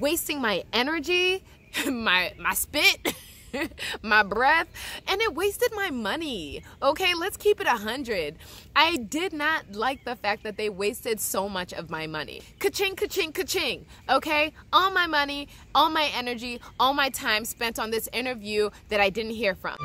wasting my energy, my my spit. my breath and it wasted my money. Okay let's keep it a hundred. I did not like the fact that they wasted so much of my money. Ka-ching ka-ching ka-ching. Okay all my money all my energy all my time spent on this interview that i didn't hear from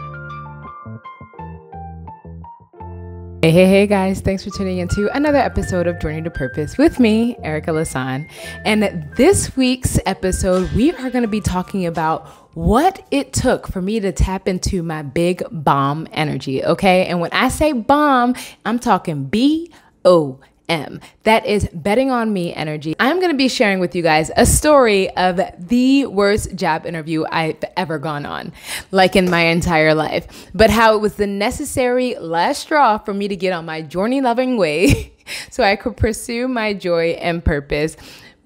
Hey, hey, hey, guys. Thanks for tuning into another episode of JOYrney to Purpose with me, Erica Lasan. And this week's episode, we are going to be talking about what it took for me to tap into my big BOM energy. Okay. And when I say BOM, I'm talking B O M. That is betting on me energy. I'm going to be sharing with you guys a story of the worst job interview I've ever gone on, like in my entire life, but how it was the necessary last straw for me to get on my journey loving way so I could pursue my joy and purpose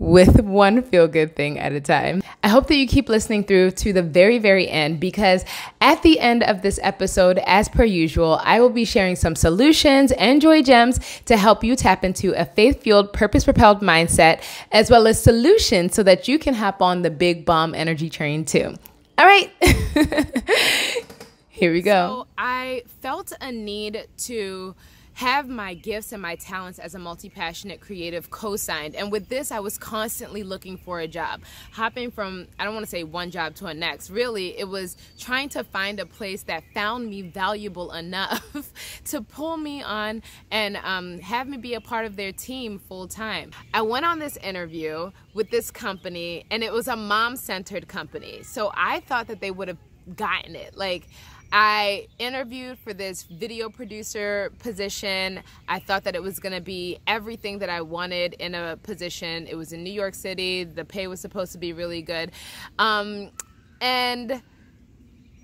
with one feel good thing at a time. I hope that you keep listening through to the very, very end because at the end of this episode, as per usual, I will be sharing some solutions and joy gems to help you tap into a faith fueled, purpose propelled mindset, as well as solutions so that you can hop on the big BOM energy train too. All right. Here we go. So I felt a need to have my gifts and my talents as a multi-passionate creative co-signed. And with this i was constantly looking for a job. Hopping from i don't want to say one job to a next. Really it was trying to find a place that found me valuable enough to pull me on and um, have me be a part of their team full time i went on this interview with this company and it was a mom-centered company. So i thought that they would have gotten it. Like I interviewed for this video producer position. I thought that it was going to be everything that I wanted in a position. It was in New York City. The pay was supposed to be really good. Um, and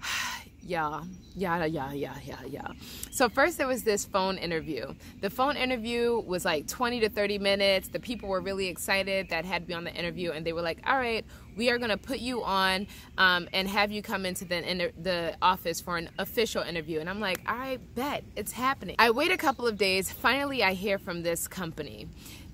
yeah, yeah, yeah, yeah, yeah, yeah. So first there was this phone interview. The phone interview was like 20 to 30 minutes. The people were really excited that had me on the interview, and they were like, "All right, we are gonna put you on um, and have you come into the the office for an official interview." And I'm like, "I bet it's happening." I wait a couple of days. Finally, I hear from this company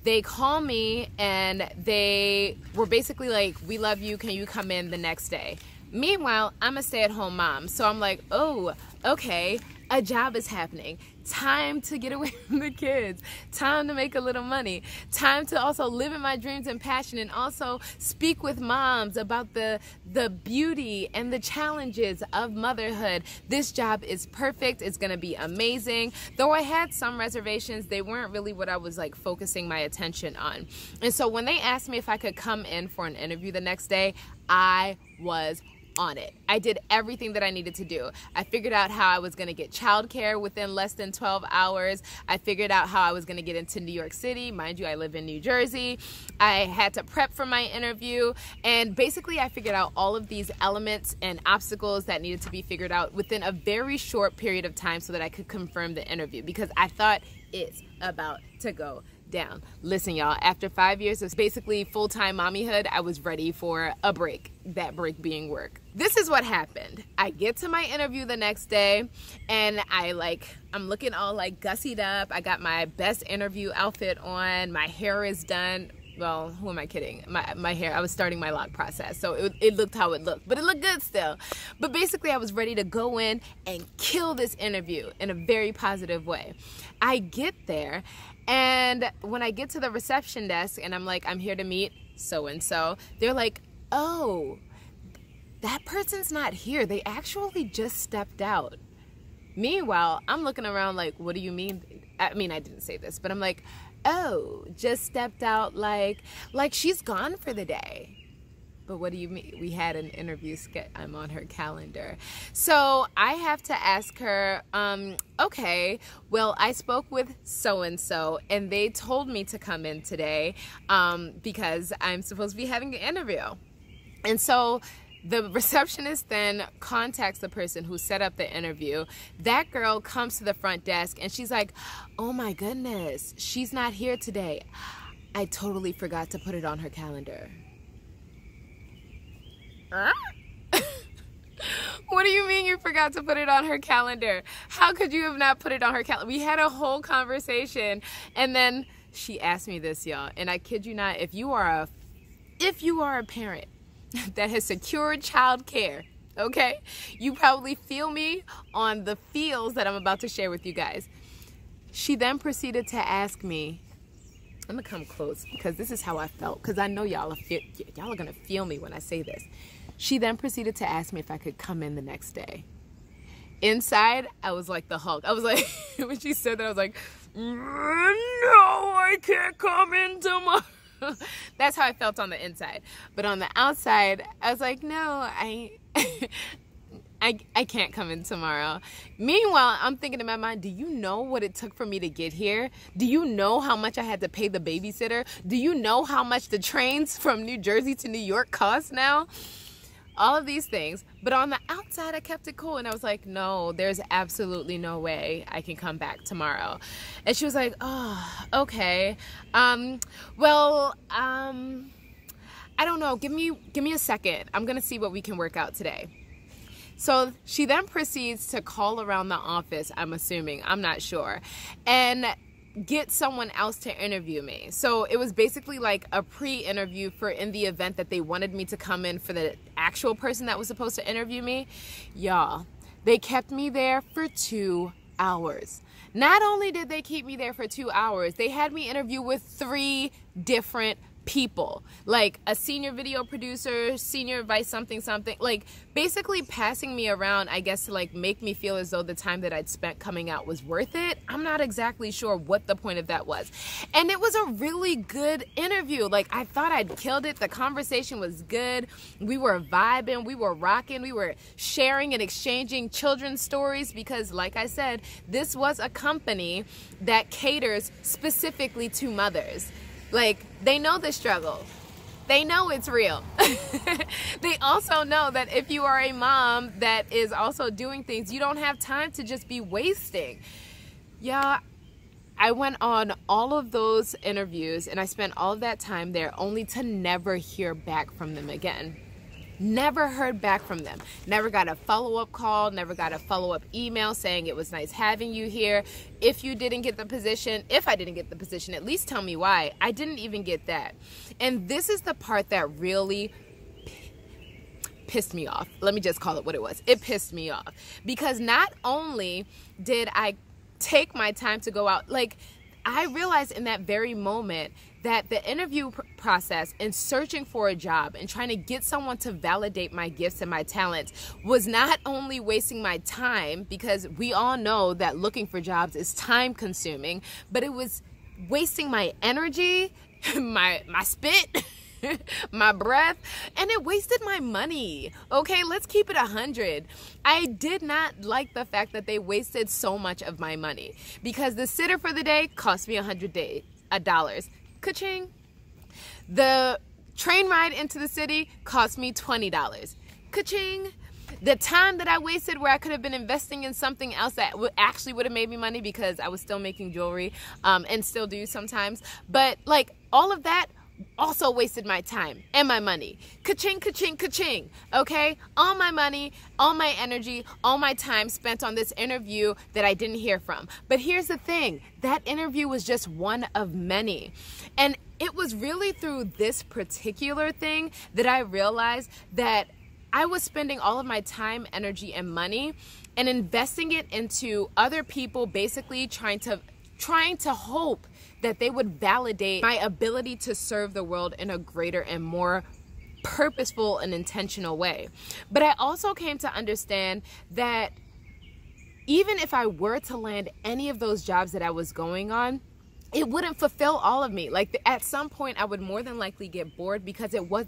they call me and they were basically like, We love you. Can you come in the next day? Meanwhile, I'm a stay at home mom. So I'm like, oh, okay, a job is happening. Time to get away from the kids. Time to make a little money. Time to also live in my dreams and passion and also speak with moms about the the beauty and the challenges of motherhood. This job is perfect. It's going to be amazing. Though I had some reservations, they weren't really what I was like focusing my attention on. And so when they asked me if I could come in for an interview the next day, I was on it. I did everything that I needed to do. I figured out how I was going to get childcare within less than 12 hours. I figured out how I was going to get into New York City. Mind you, I live in New Jersey. I had to prep for my interview. And basically, I figured out all of these elements and obstacles that needed to be figured out within a very short period of time so that I could confirm the interview because I thought it's about to go down. Listen, y'all, after five years of basically full time mommyhood, I was ready for a break, that break being work. This is what happened. I get to my interview the next day and I like, I'm looking all like gussied up. I got my best interview outfit on, my hair is done well, who am I kidding? My, my hair, I was starting my lock process. So it, it looked how it looked, but it looked good still. But basically, I was ready to go in and kill this interview in a very positive way. I get there and when I get to the reception desk and I'm like, I'm here to meet so and so, they're like, oh, that person's not here. They actually just stepped out. Meanwhile, I'm looking around like, what do you mean? I mean, I didn't say this, but I'm like, oh, just stepped out like like she's gone for the day. But what do you mean? We had an interview. I'm on her calendar. So I have to ask her, um, okay, well, I spoke with so and so, and they told me to come in today um, because I'm supposed to be having an interview. And so the receptionist then contacts the person who set up the interview. That girl comes to the front desk and she's like, oh my goodness, she's not here today. I totally forgot to put it on her calendar. what do you mean you forgot to put it on her calendar? How could you have not put it on her calendar? We had a whole conversation and then she asked me this, y'all, and I kid you not, if you are a if you are a parent that has secured child care, okay, you probably feel me on the feels that I'm about to share with you guys. She then proceeded to ask me, I'm gonna come close because this is how I felt because I know y'all are y'all are gonna feel me when I say this. She then proceeded to ask me if I could come in the next day. Inside, I was like the Hulk. I was like, when she said that, I was like, no, I can't come in tomorrow. That's how I felt on the inside. But on the outside, I was like, no, I. I, I can't come in tomorrow. Meanwhile, I'm thinking in my mind, do you know what it took for me to get here? Do you know how much I had to pay the babysitter? Do you know how much the trains from New Jersey to New York cost now? All of these things. But on the outside, I kept it cool and I was like, no, there's absolutely no way I can come back tomorrow. And she was like, oh, okay. Um, well, um, I don't know. Give me, give me a second. I'm going to see what we can work out today. So she then proceeds to call around the office, I'm assuming, I'm not sure. And get someone else to interview me. So it was basically like a pre-interview for in the event that they wanted me to come in for the actual person that was supposed to interview me. Y'all, they kept me there for 2 hours. Not only did they keep me there for 2 hours, they had me interview with 3 different people. Like a senior video producer senior vice something something. Like basically passing me around i guess to like make me feel as though the time that i'd spent coming out was worth it. I'm not exactly sure what the point of that was. And it was a really good interview. Like i thought i'd killed it. The conversation was good. We were vibing. We were rocking. We were sharing and exchanging children's stories because like i said this was a company that caters specifically to mothers like, they know the struggle. They know it's real. they also know that if you are a mom that is also doing things, you don't have time to just be wasting. Yeah, I went on all of those interviews and I spent all of that time there only to never hear back from them again. Never heard back from them. Never got a follow up call, never got a follow up email saying it was nice having you here. If you didn't get the position, if I didn't get the position, at least tell me why. I didn't even get that. And this is the part that really pissed me off. Let me just call it what it was. It pissed me off because not only did I take my time to go out, like, I realized in that very moment that the interview pr- process and searching for a job and trying to get someone to validate my gifts and my talents was not only wasting my time because we all know that looking for jobs is time consuming, but it was wasting my energy, my my spit. my breath and it wasted my money okay let's keep it a hundred i did not like the fact that they wasted so much of my money because the sitter for the day cost me a hundred dollars Ka-ching. The train ride into the city cost me $20. Ka-ching. The time that I wasted where I could have been investing in something else that actually would have made me money because I was still making jewelry um, and still do sometimes. But like all of that also wasted my time and my money. Ka-ching, ka-ching, ka-ching. Okay? All my money, all my energy, all my time spent on this interview that I didn't hear from. But here's the thing that interview was just one of many. And it was really through this particular thing that I realized that I was spending all of my time, energy, and money and investing it into other people basically trying to trying to hope that they would validate my ability to serve the world in a greater and more purposeful and intentional way. But I also came to understand that even if I were to land any of those jobs that I was going on, it wouldn't fulfill all of me. Like at some point, I would more than likely get bored because it was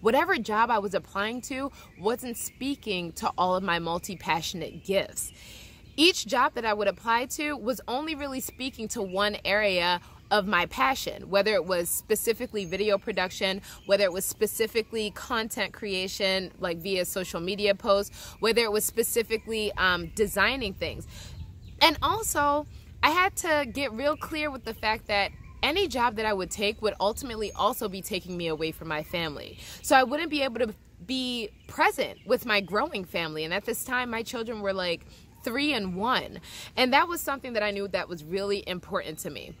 whatever job I was applying to wasn't speaking to all of my multi passionate gifts. Each job that I would apply to was only really speaking to one area of my passion, whether it was specifically video production, whether it was specifically content creation, like via social media posts, whether it was specifically um, designing things. And also, I had to get real clear with the fact that any job that I would take would ultimately also be taking me away from my family. So I wouldn't be able to be present with my growing family. And at this time, my children were like three and one. And that was something that I knew that was really important to me.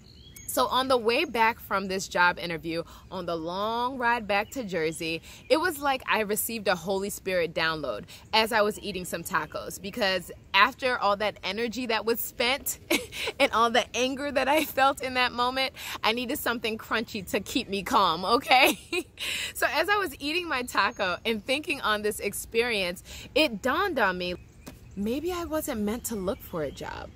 So, on the way back from this job interview, on the long ride back to Jersey, it was like I received a Holy Spirit download as I was eating some tacos because after all that energy that was spent and all the anger that I felt in that moment, I needed something crunchy to keep me calm, okay? so, as I was eating my taco and thinking on this experience, it dawned on me maybe I wasn't meant to look for a job.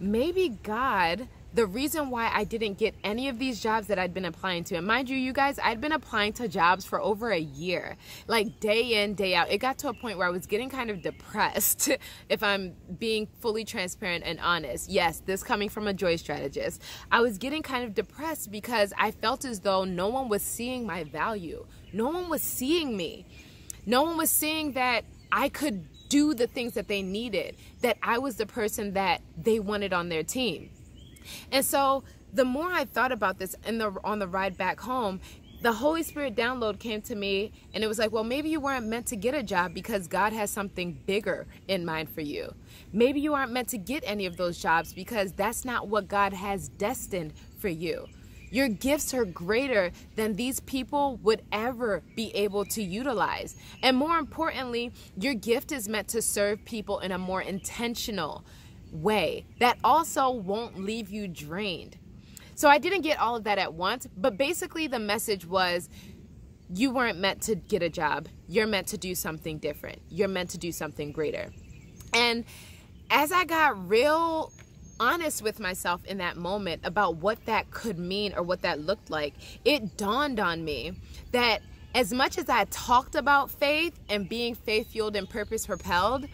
Maybe God the reason why I didn't get any of these jobs that I'd been applying to, and mind you, you guys, I'd been applying to jobs for over a year, like day in, day out. It got to a point where I was getting kind of depressed, if I'm being fully transparent and honest. Yes, this coming from a joy strategist. I was getting kind of depressed because I felt as though no one was seeing my value, no one was seeing me, no one was seeing that I could do the things that they needed, that I was the person that they wanted on their team. And so the more I thought about this in the on the ride back home, the Holy Spirit download came to me and it was like, well, maybe you weren't meant to get a job because God has something bigger in mind for you. Maybe you aren't meant to get any of those jobs because that's not what God has destined for you. Your gifts are greater than these people would ever be able to utilize. And more importantly, your gift is meant to serve people in a more intentional, way that also won't leave you drained. So I didn't get all of that at once, but basically the message was you weren't meant to get a job. You're meant to do something different. You're meant to do something greater. And as I got real honest with myself in that moment about what that could mean or what that looked like, it dawned on me that as much as I talked about faith and being faith fueled and purpose propelled,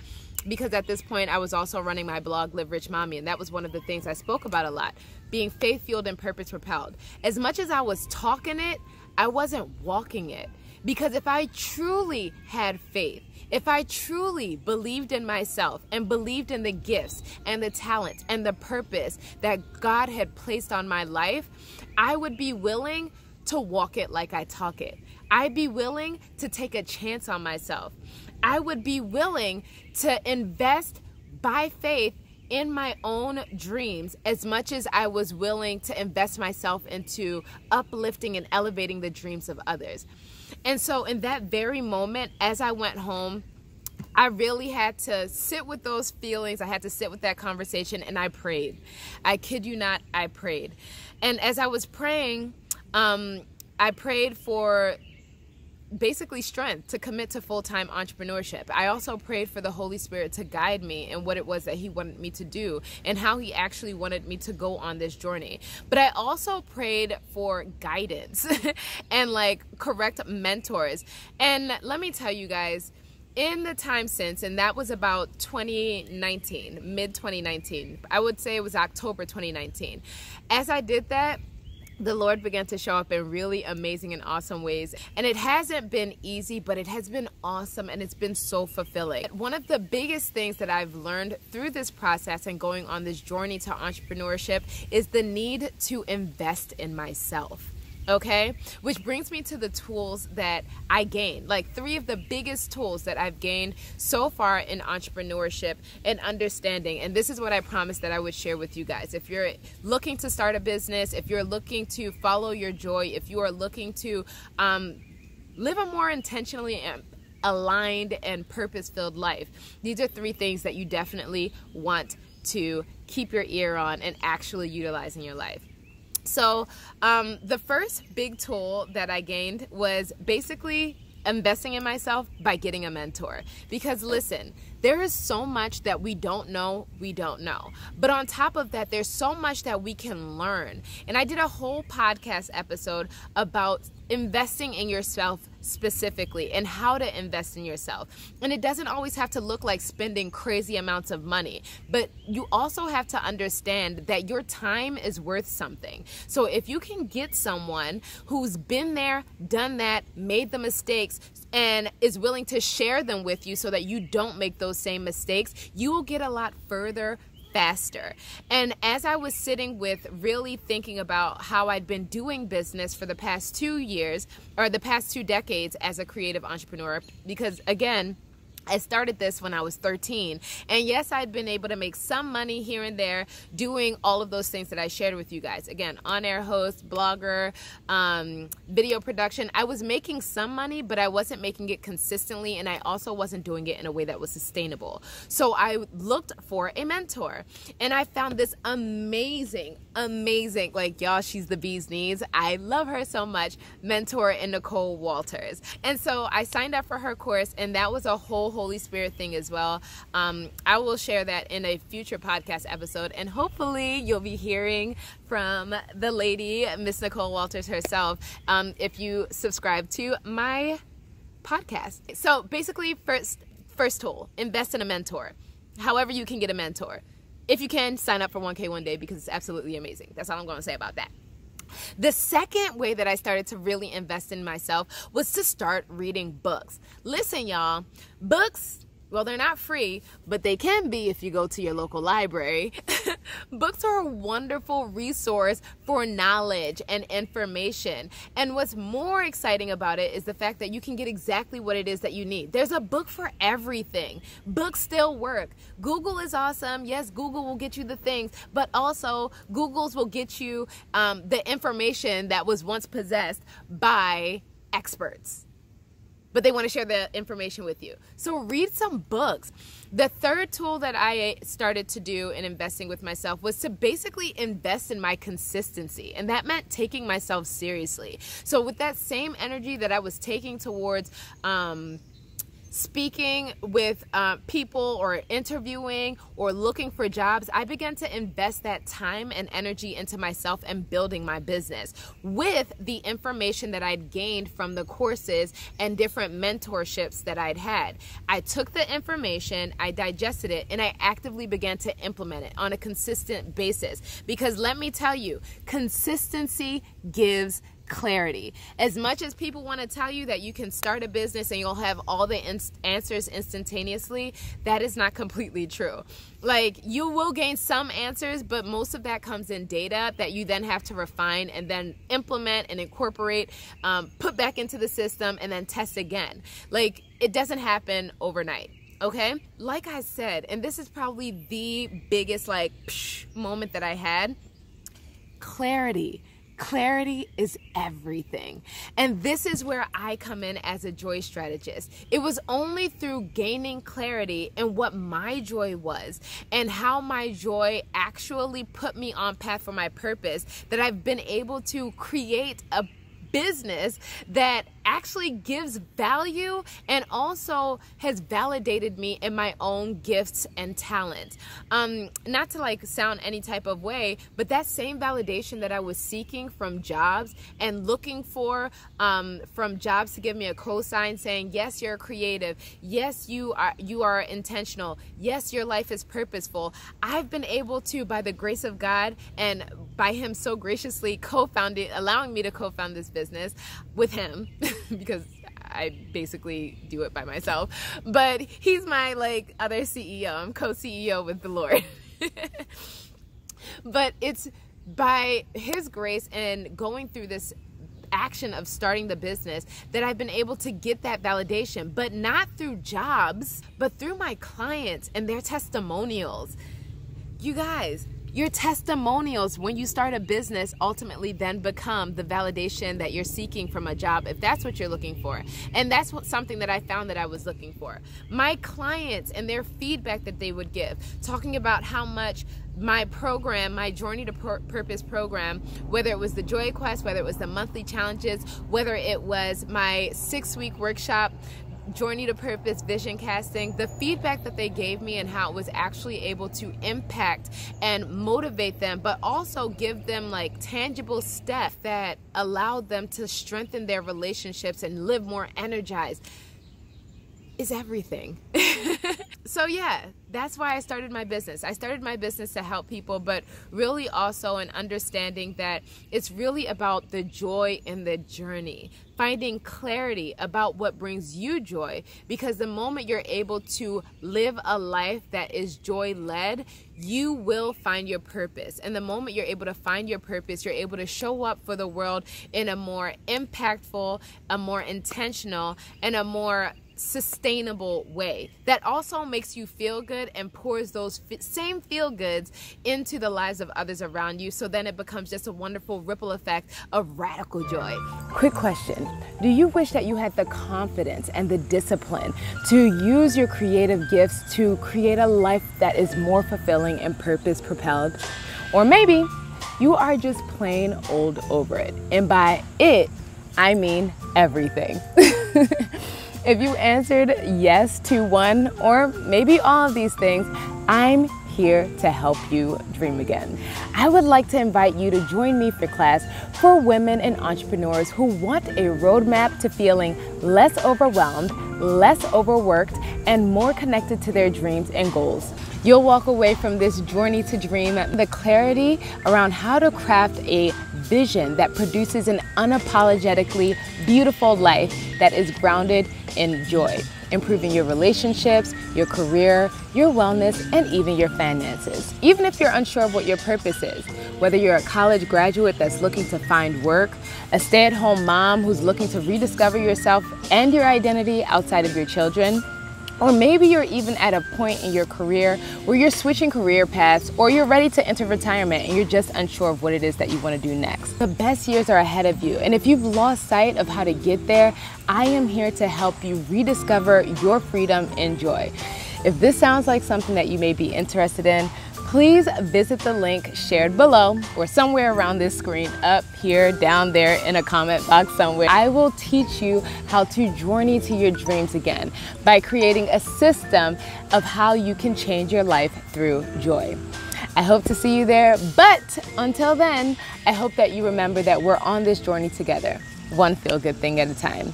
because at this point I was also running my blog Live Rich Mommy and that was one of the things I spoke about a lot being faith fueled and purpose propelled. As much as I was talking it I wasn't walking it. Because if I truly had faith if I truly believed in myself and believed in the gifts and the talent and the purpose that God had placed on my life I would be willing to walk it like I talk it. I'd be willing to take a chance on myself I would be willing to invest by faith in my own dreams as much as I was willing to invest myself into uplifting and elevating the dreams of others. And so, in that very moment, as I went home, I really had to sit with those feelings. I had to sit with that conversation and I prayed. I kid you not, I prayed. And as I was praying, um, I prayed for basically strength to commit to full-time entrepreneurship. I also prayed for the Holy Spirit to guide me in what it was that he wanted me to do and how he actually wanted me to go on this journey. But I also prayed for guidance and like correct mentors. And let me tell you guys, in the time since, and that was about 2019, mid 2019, I would say it was October 2019. As I did that, the Lord began to show up in really amazing and awesome ways. And it hasn't been easy, but it has been awesome and it's been so fulfilling. One of the biggest things that I've learned through this process and going on this journey to entrepreneurship is the need to invest in myself okay? Which brings me to the tools that i gained like three of the biggest tools that i've gained so far in entrepreneurship and understanding and this is what i promised that i would share with you guys. If you're looking to start a business if you're looking to follow your joy if you are looking to um, live a more intentionally aligned and purpose filled life these are three things that you definitely want to keep your ear on and actually utilize in your life so, um, the first big tool that I gained was basically investing in myself by getting a mentor. Because listen, there is so much that we don't know, we don't know. But on top of that, there's so much that we can learn. And I did a whole podcast episode about investing in yourself specifically and how to invest in yourself. And it doesn't always have to look like spending crazy amounts of money, but you also have to understand that your time is worth something. So if you can get someone who's been there, done that, made the mistakes, and is willing to share them with you so that you don't make those same mistakes, you will get a lot further faster. And as I was sitting with really thinking about how I'd been doing business for the past two years or the past two decades as a creative entrepreneur, because again, I started this when I was 13. And yes, I'd been able to make some money here and there doing all of those things that I shared with you guys. Again, on air host, blogger, um, video production. I was making some money, but I wasn't making it consistently. And I also wasn't doing it in a way that was sustainable. So I looked for a mentor. And I found this amazing, amazing, like, y'all, she's the bee's knees. I love her so much. Mentor in Nicole Walters. And so I signed up for her course, and that was a whole Holy Spirit thing as well. Um, I will share that in a future podcast episode, and hopefully you'll be hearing from the lady, Miss Nicole Walters herself, um, if you subscribe to my podcast. So basically, first first tool: invest in a mentor. However, you can get a mentor. If you can, sign up for 1K one day because it's absolutely amazing. That's all I'm going to say about that. The second way that I started to really invest in myself was to start reading books. Listen, y'all, books well, they're not free, but they can be if you go to your local library. Books are a wonderful resource for knowledge and information. And what's more exciting about it is the fact that you can get exactly what it is that you need. There's a book for everything. Books still work. Google is awesome. Yes, Google will get you the things, but also Google's will get you um, the information that was once possessed by experts but they want to share the information with you. So read some books. The third tool that I started to do in investing with myself was to basically invest in my consistency. And that meant taking myself seriously. So with that same energy that I was taking towards um, speaking with uh, people or interviewing or looking for jobs, I began to invest that time and energy into myself and building my business with the information that I'd gained from the courses and different mentorships that I'd had. I took the information, I digested it, and I actively began to implement it on a consistent basis. Because let me tell you, consistency gives clarity. As much as people want to tell you that you can start a business and you'll have all the inst- answers instantaneously, that is not completely true. Like, you will gain some answers, but most of that comes in data that you then have to refine and then implement and incorporate, um, put back into the system, and then test again. Like, it doesn't happen overnight okay like i said and this is probably the biggest like psh, moment that i had clarity Clarity is everything. And this is where I come in as a joy strategist. It was only through gaining clarity in what my joy was and how my joy actually put me on path for my purpose that I've been able to create a business that actually gives value and also has validated me in my own gifts and talent. Um, not to like sound any type of way, but that same validation that I was seeking from jobs and looking for um, from jobs to give me a cosign saying, yes, you're creative. Yes, you are, you are intentional. Yes, your life is purposeful. I've been able to, by the grace of God and by him so graciously co-founded, allowing me to co-found this business with him. because I basically do it by myself. But he's my like other CEO. I'm co-CEO with the Lord. but it's by his grace and going through this action of starting the business that I've been able to get that validation, but not through jobs, but through my clients and their testimonials. You guys, your testimonials when you start a business ultimately then become the validation that you're seeking from a job if that's what you're looking for. And that's what something that I found that I was looking for. My clients and their feedback that they would give, talking about how much my program, my JOYrney to Pur- Purpose program, whether it was the Joy Quest, whether it was the monthly challenges, whether it was my six week workshop, JOYrney to Purpose vision casting, the feedback that they gave me and how it was actually able to impact and motivate them, but also give them like tangible steps that allowed them to strengthen their relationships and live more energized is everything. so, yeah, that's why I started my business. I started my business to help people, but really also in understanding that it's really about the joy in the journey, finding clarity about what brings you joy. Because the moment you're able to live a life that is joy led, you will find your purpose. And the moment you're able to find your purpose, you're able to show up for the world in a more impactful, a more intentional, and a more sustainable way that also makes you feel good and pours those same feel goods into the lives of others around you. So then it becomes just a wonderful ripple effect of radical joy. Quick question Do you wish that you had the confidence and the discipline to use your creative gifts to create a life that is more fulfilling and purpose propelled? Or maybe you are just plain old over it. And by it, I mean everything. if you answered yes to one or maybe all of these things, I'm here to help you dream again. I would like to invite you to join me for class for women and entrepreneurs who want a roadmap to feeling less overwhelmed, less overworked, and more connected to their dreams and goals. You'll walk away from this journey to dream the clarity around how to craft a vision that produces an unapologetically beautiful life that is grounded in joy, improving your relationships, your career, your wellness, and even your finances. Even if you're unsure of what your purpose is, whether you're a college graduate that's looking to find work, a stay at home mom who's looking to rediscover yourself and your identity outside of your children, or maybe you're even at a point in your career where you're switching career paths or you're ready to enter retirement and you're just unsure of what it is that you want to do next. The best years are ahead of you, and if you've lost sight of how to get there, I am here to help you rediscover your freedom and joy. If this sounds like something that you may be interested in, please visit the link shared below or somewhere around this screen, up here, down there, in a comment box somewhere. I will teach you how to journey to your dreams again by creating a system of how you can change your life through joy. I hope to see you there, but until then, I hope that you remember that we're on this journey together, one feel good thing at a time.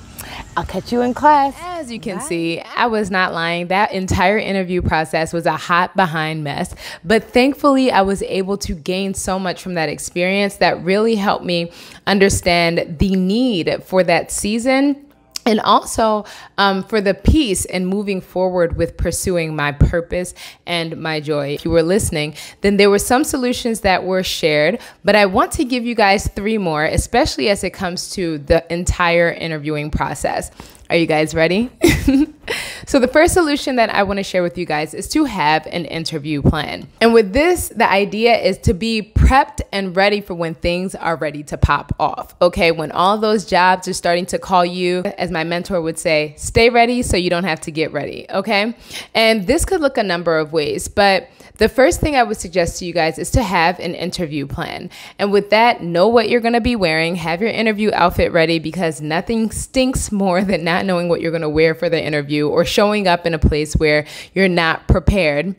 I'll catch you in class. As you can Bye. see, I was not lying. That entire interview process was a hot behind mess. But thankfully, I was able to gain so much from that experience that really helped me understand the need for that season and also um, for the peace and moving forward with pursuing my purpose and my joy. If you were listening, then there were some solutions that were shared, but I want to give you guys three more, especially as it comes to the entire interviewing process. Are you guys ready? so, the first solution that I want to share with you guys is to have an interview plan. And with this, the idea is to be prepped and ready for when things are ready to pop off. Okay, when all those jobs are starting to call you, as my mentor would say, stay ready so you don't have to get ready. Okay, and this could look a number of ways, but the first thing I would suggest to you guys is to have an interview plan. And with that, know what you're going to be wearing, have your interview outfit ready because nothing stinks more than not knowing what you're going to wear for the interview or showing up in a place where you're not prepared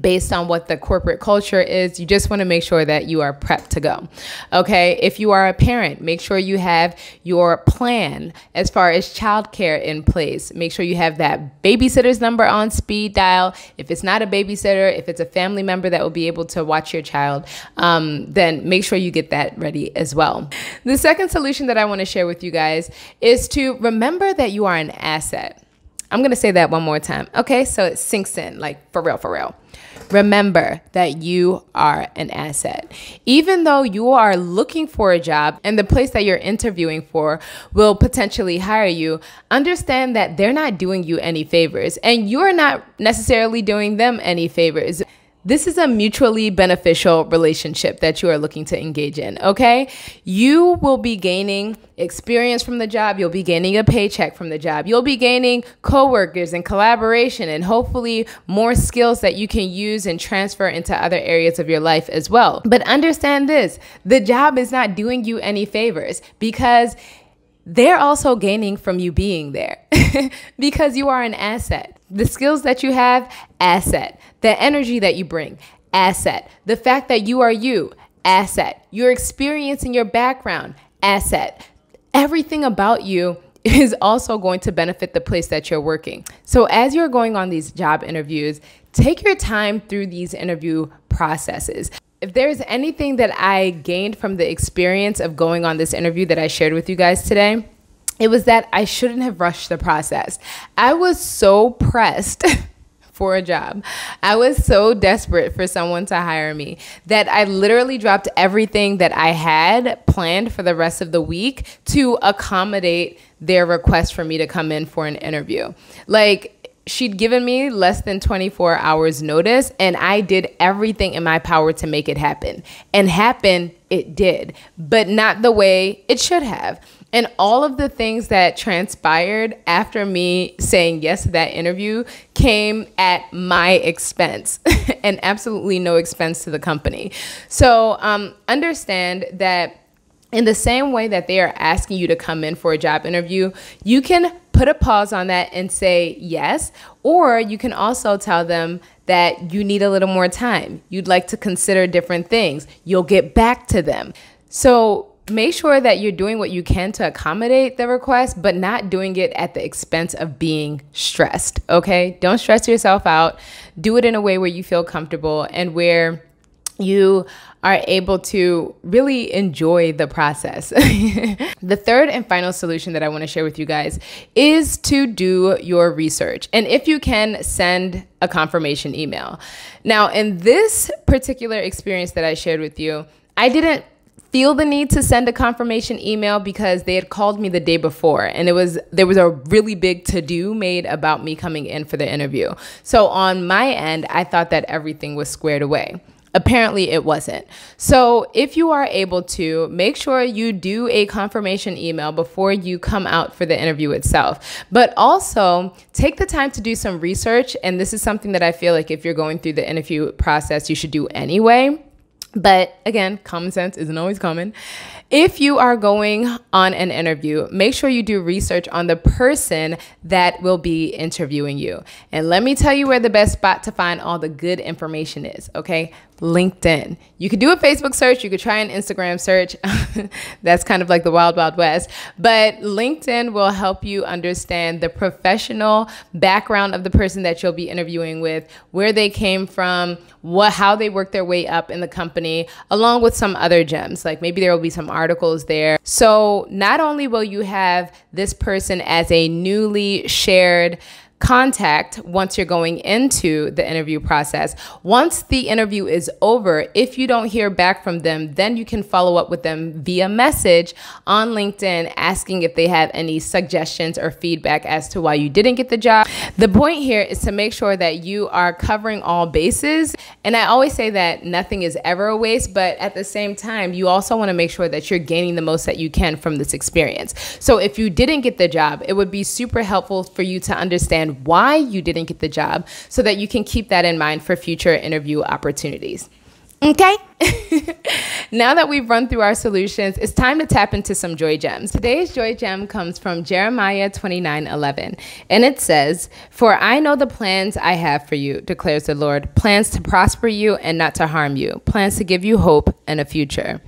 based on what the corporate culture is. You just want to make sure that you are prepped to go. Okay. If you are a parent, make sure you have your plan as far as childcare in place. Make sure you have that babysitter's number on speed dial. If it's not a babysitter, if it's a family member that will be able to watch your child, um, then make sure you get that ready as well. The second solution that I want to share with you guys is to remember that you are an asset. I'm going to say that one more time. Okay. So it sinks in like for real, for real. Remember that you are an asset. Even though you are looking for a job and the place that you're interviewing for will potentially hire you, understand that they're not doing you any favors and you're not necessarily doing them any favors. This is a mutually beneficial relationship that you are looking to engage in, okay? You will be gaining experience from the job, you'll be gaining a paycheck from the job, you'll be gaining coworkers and collaboration, and hopefully more skills that you can use and transfer into other areas of your life as well. But understand this the job is not doing you any favors because they're also gaining from you being there because you are an asset. The skills that you have, asset. The energy that you bring, asset. The fact that you are you, asset. Your experience and your background, asset. Everything about you is also going to benefit the place that you're working. So, as you're going on these job interviews, take your time through these interview processes if there's anything that I gained from the experience of going on this interview that I shared with you guys today, it was that I shouldn't have rushed the process. I was so pressed for a job. I was so desperate for someone to hire me that I literally dropped everything that I had planned for the rest of the week to accommodate their request for me to come in for an interview. Like, she'd given me less than 24 hours notice and I did everything in my power to make it happen. And happen it did, but not the way it should have. And all of the things that transpired after me saying yes to that interview came at my expense and absolutely no expense to the company. So um, understand that in the same way that they are asking you to come in for a job interview, you can put a pause on that and say yes. Or you can also tell them that you need a little more time. You'd like to consider different things. You'll get back to them. So make sure that you're doing what you can to accommodate the request, but not doing it at the expense of being stressed. Okay. Don't stress yourself out. Do it in a way where you feel comfortable and where you are able to really enjoy the process. the third and final solution that I want to share with you guys is to do your research. And if you can, send a confirmation email. Now, in this particular experience that I shared with you, I didn't feel the need to send a confirmation email because they had called me the day before and it was there was a really big to do made about me coming in for the interview. So on my end, I thought that everything was squared away. Apparently, it wasn't. So, if you are able to, make sure you do a confirmation email before you come out for the interview itself. But also, take the time to do some research. And this is something that I feel like if you're going through the interview process, you should do anyway. But again, common sense isn't always common. If you are going on an interview, make sure you do research on the person that will be interviewing you. And let me tell you where the best spot to find all the good information is, okay? LinkedIn. You could do a Facebook search, you could try an Instagram search. That's kind of like the wild, wild west. But LinkedIn will help you understand the professional background of the person that you'll be interviewing with, where they came from, what how they worked their way up in the company, along with some other gems. Like maybe there will be some articles there. So not only will you have this person as a newly shared contact once you're going into the interview process. Once the interview is over, if you don't hear back from them, then you can follow up with them via message on LinkedIn asking if they have any suggestions or feedback as to why you didn't get the job. The point here is to make sure that you are covering all bases. And I always say that nothing is ever a waste, but at the same time, you also want to make sure that you're gaining the most that you can from this experience. So if you didn't get the job, it would be super helpful for you to understand why you didn't get the job so that you can keep that in mind for future interview opportunities. Okay. now that we've run through our solutions, it's time to tap into some joy gems. Today's joy gem comes from Jeremiah 29 11. And it says, For I know the plans I have for you, declares the Lord plans to prosper you and not to harm you, plans to give you hope and a future.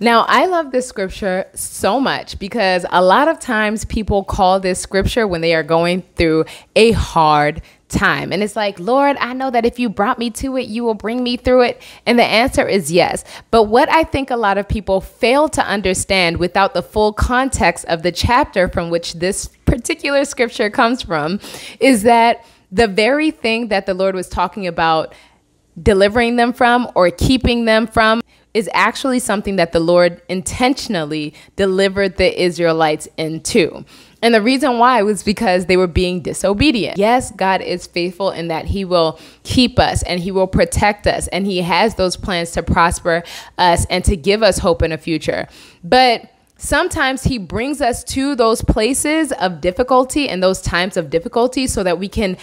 Now, I love this scripture so much because a lot of times people call this scripture when they are going through a hard time. And it's like, Lord, I know that if you brought me to it, you will bring me through it. And the answer is yes. But what I think a lot of people fail to understand without the full context of the chapter from which this particular scripture comes from is that the very thing that the Lord was talking about delivering them from or keeping them from is actually something that the Lord intentionally delivered the Israelites into. And the reason why was because they were being disobedient. Yes, God is faithful in that He will keep us and He will protect us, and He has those plans to prosper us and to give us hope in a future. But sometimes He brings us to those places of difficulty and those times of difficulty so that we can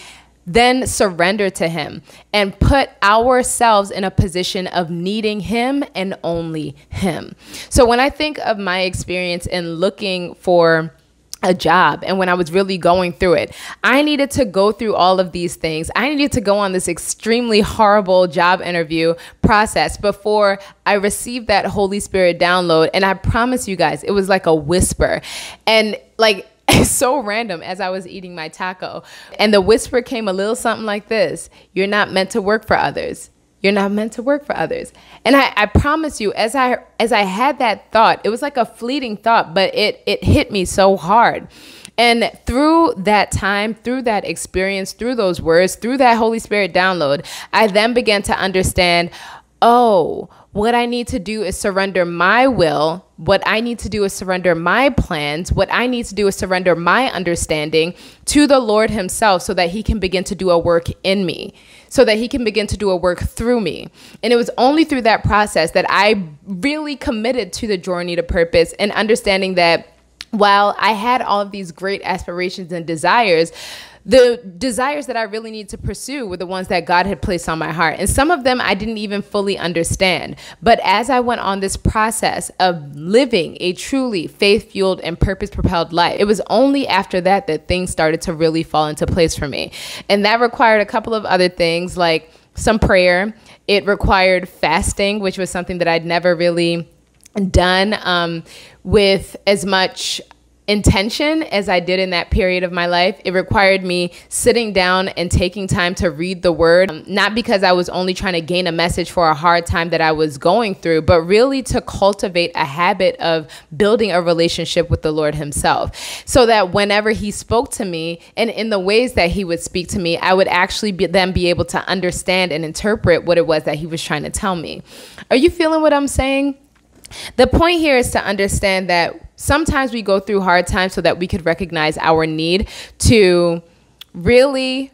then surrender to Him and put ourselves in a position of needing Him and only Him. So when I think of my experience in looking for a job and when I was really going through it, I needed to go through all of these things. I needed to go on this extremely horrible job interview process before I received that Holy Spirit download. And I promise you guys, it was like a whisper. And like, so random as I was eating my taco. And the whisper came a little something like this You're not meant to work for others. You're not meant to work for others. And I, I promise you, as I as I had that thought, it was like a fleeting thought, but it it hit me so hard. And through that time, through that experience, through those words, through that Holy Spirit download, I then began to understand oh, what I need to do is surrender my will. What I need to do is surrender my plans. What I need to do is surrender my understanding to the Lord Himself so that He can begin to do a work in me, so that He can begin to do a work through me. And it was only through that process that I really committed to the journey to purpose and understanding that while I had all of these great aspirations and desires, the desires that I really need to pursue were the ones that God had placed on my heart. And some of them I didn't even fully understand. But as I went on this process of living a truly faith fueled and purpose propelled life, it was only after that that things started to really fall into place for me. And that required a couple of other things like some prayer, it required fasting, which was something that I'd never really done um, with as much intention as I did in that period of my life. It required me sitting down and taking time to read the word, um, not because I was only trying to gain a message for a hard time that I was going through, but really to cultivate a habit of building a relationship with the Lord Himself. So that whenever He spoke to me and in the ways that He would speak to me, I would actually be, then be able to understand and interpret what it was that He was trying to tell me. Are you feeling what I'm saying? The point here is to understand that sometimes we go through hard times so that we could recognize our need to really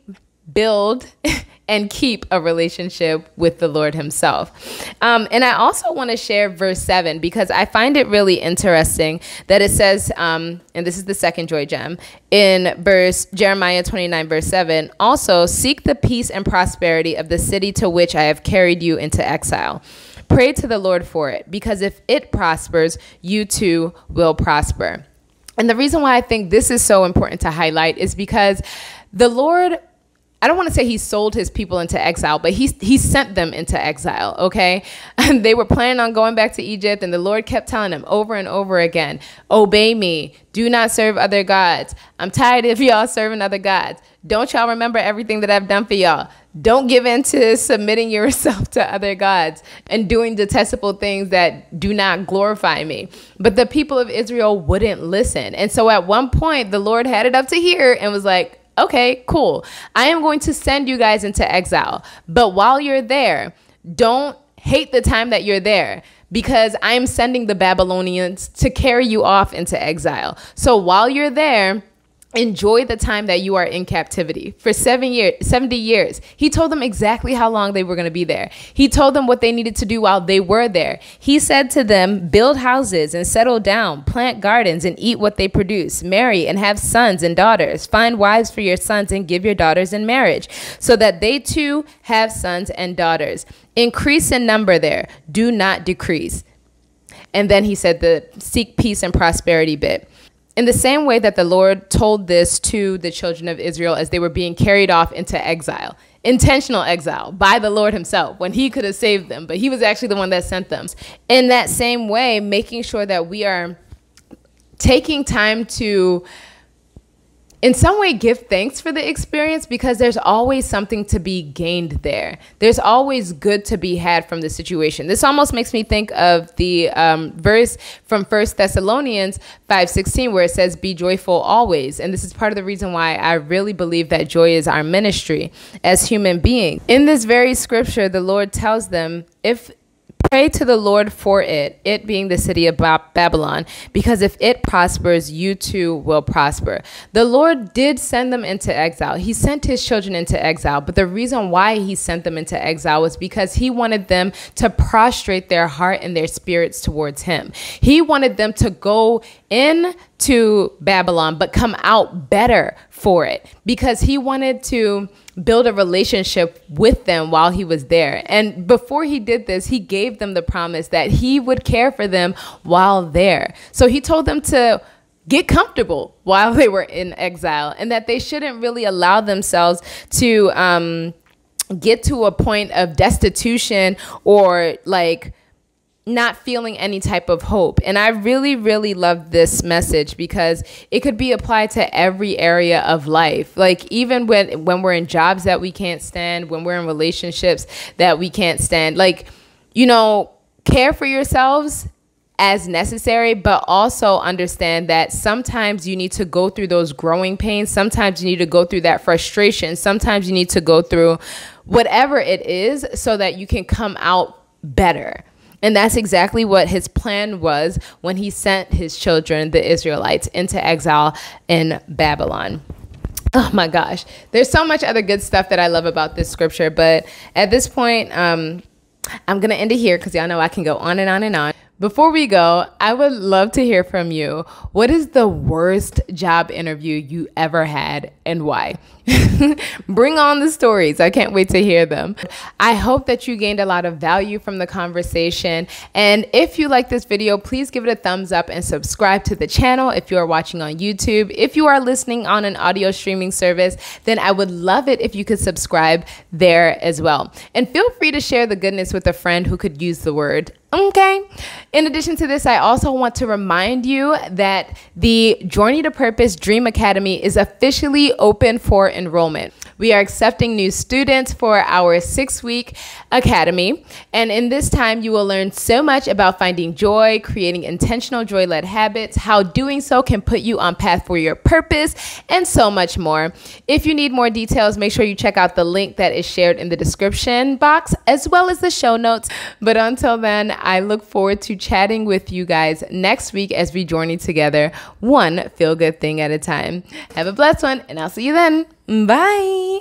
build and keep a relationship with the Lord Himself. Um, and I also want to share verse 7 because I find it really interesting that it says, um, and this is the second joy gem, in verse Jeremiah 29, verse 7 also seek the peace and prosperity of the city to which I have carried you into exile. Pray to the Lord for it, because if it prospers, you too will prosper. And the reason why I think this is so important to highlight is because the Lord I don't want to say he sold his people into exile, but he, he sent them into exile, okay? And they were planning on going back to Egypt, and the Lord kept telling them over and over again Obey me, do not serve other gods. I'm tired of y'all serving other gods. Don't y'all remember everything that I've done for y'all? Don't give in to submitting yourself to other gods and doing detestable things that do not glorify me. But the people of Israel wouldn't listen. And so at one point, the Lord had it up to here and was like, okay, cool. I am going to send you guys into exile. But while you're there, don't hate the time that you're there because I'm sending the Babylonians to carry you off into exile. So while you're there, enjoy the time that you are in captivity. For seven years 70 years he told them exactly how long they were going to be there. He told them what they needed to do while they were there. He said to them build houses and settle down plant gardens and eat what they produce. Marry and have sons and daughters. Find wives for your sons and give your daughters in marriage so that they too have sons and daughters. Increase in number there. Do not decrease. And then he said the seek peace and prosperity bit in the same way that the Lord told this to the children of Israel as they were being carried off into exile, intentional exile by the Lord Himself, when He could have saved them, but He was actually the one that sent them. In that same way, making sure that we are taking time to in some way give thanks for the experience because there's always something to be gained there. There's always good to be had from the situation. This almost makes me think of the um, verse from First Thessalonians 5:16 where it says be joyful always. And this is part of the reason why I really believe that joy is our ministry as human beings. In this very scripture the Lord tells them if Pray to the Lord for it, it being the city of Babylon, because if it prospers, you too will prosper. The Lord did send them into exile. He sent his children into exile, but the reason why he sent them into exile was because he wanted them to prostrate their heart and their spirits towards him. He wanted them to go into Babylon, but come out better for it because he wanted to build a relationship with them while he was there. And before he did this, he gave them the promise that he would care for them while there. So he told them to get comfortable while they were in exile and that they shouldn't really allow themselves to um, get to a point of destitution or like not feeling any type of hope. And I really, really love this message because it could be applied to every area of life. Like even when when we're in jobs that we can't stand, when we're in relationships that we can't stand, like, you know, care for yourselves as necessary, but also understand that sometimes you need to go through those growing pains. Sometimes you need to go through that frustration. Sometimes you need to go through whatever it is so that you can come out better. And that's exactly what his plan was when he sent his children, the Israelites, into exile in Babylon. Oh my gosh. There's so much other good stuff that I love about this scripture, but at this point, um, I'm going to end it here because y'all know I can go on and on and on. Before we go, I would love to hear from you. What is the worst job interview you ever had and why? Bring on the stories. I can't wait to hear them. I hope that you gained a lot of value from the conversation. And if you like this video, please give it a thumbs up and subscribe to the channel if you are watching on YouTube. If you are listening on an audio streaming service, then I would love it if you could subscribe there as well. And feel free to share the goodness with a friend who could use the word Okay. In addition to this, I also want to remind you that the JOYrney to Purpose Dream Academy is officially open for enrollment. We are accepting new students for our six week academy. And in this time, you will learn so much about finding joy, creating intentional joy led habits, how doing so can put you on path for your purpose, and so much more. If you need more details, make sure you check out the link that is shared in the description box as well as the show notes. But until then, I look forward to chatting with you guys next week as we journey together, one feel good thing at a time. Have a blessed one, and I'll see you then. Bye.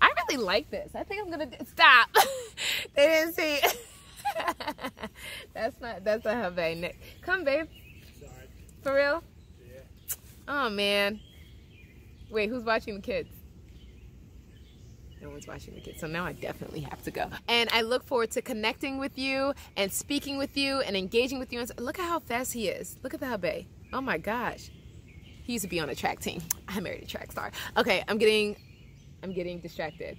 I really like this. I think I'm gonna stop. they didn't see. that's not. That's not her babe. Come, babe. Sorry. For real? Yeah. Oh man. Wait, who's watching the kids? No one's watching the kids. So now I definitely have to go. And I look forward to connecting with you and speaking with you and engaging with you. Look at how fast he is. Look at that bay. Oh my gosh. He used to be on a track team. I married a track star. Okay, I'm getting I'm getting distracted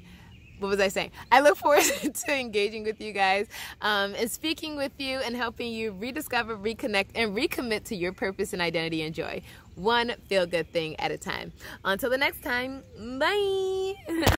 what was I saying? I look forward to engaging with you guys um, and speaking with you and helping you rediscover, reconnect, and recommit to your purpose and identity and joy. One feel good thing at a time. Until the next time, bye.